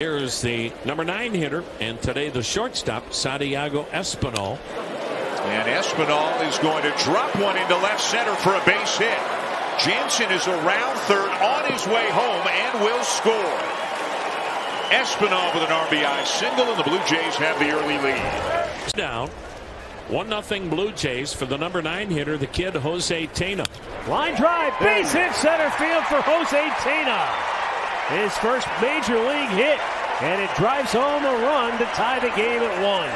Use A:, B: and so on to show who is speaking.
A: Here's the number nine hitter, and today the shortstop, Santiago Espinal.
B: And Espinal is going to drop one into left center for a base hit. Jansen is around third on his way home and will score. Espinal with an RBI single, and the Blue Jays have the early lead.
A: Down. 1 0 Blue Jays for the number 9 hitter, the kid Jose Tena.
C: Line drive, base hit center field for Jose Tena. His first major league hit, and it drives home a run to tie the game at one.